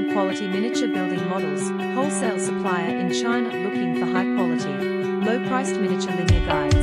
medium quality miniature building models, wholesale supplier in China looking for high quality, low priced miniature linear guides.